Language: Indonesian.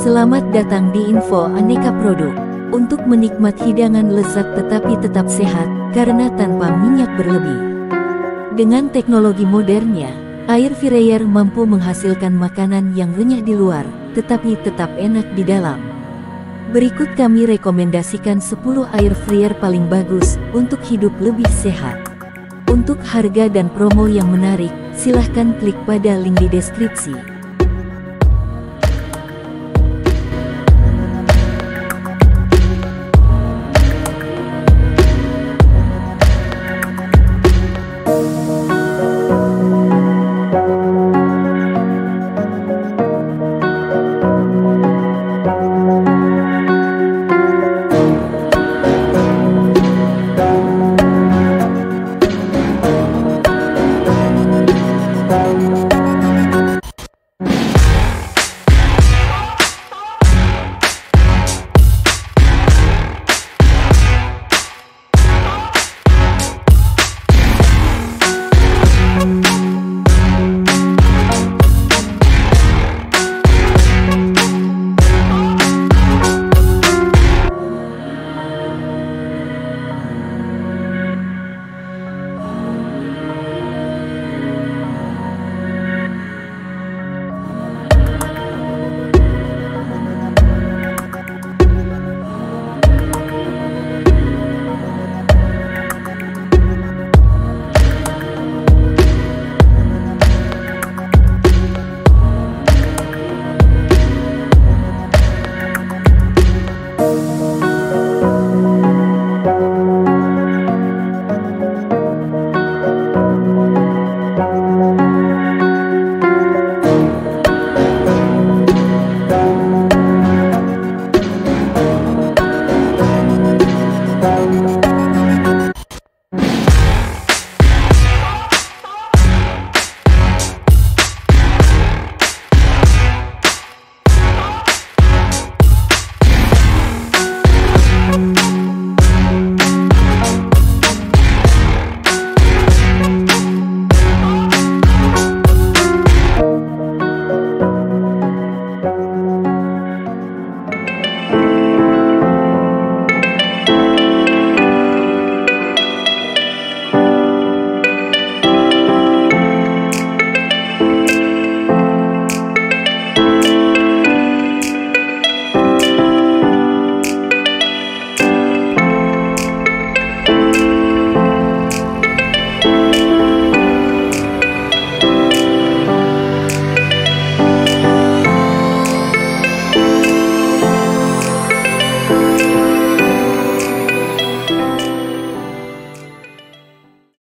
Selamat datang di Info Aneka Produk. Untuk menikmat hidangan lezat tetapi tetap sehat, karena tanpa minyak berlebih. Dengan teknologi modernnya, air fryer mampu menghasilkan makanan yang renyah di luar, tetapi tetap enak di dalam. Berikut kami rekomendasikan 10 air fryer paling bagus untuk hidup lebih sehat. Untuk harga dan promo yang menarik, silahkan klik pada link di deskripsi.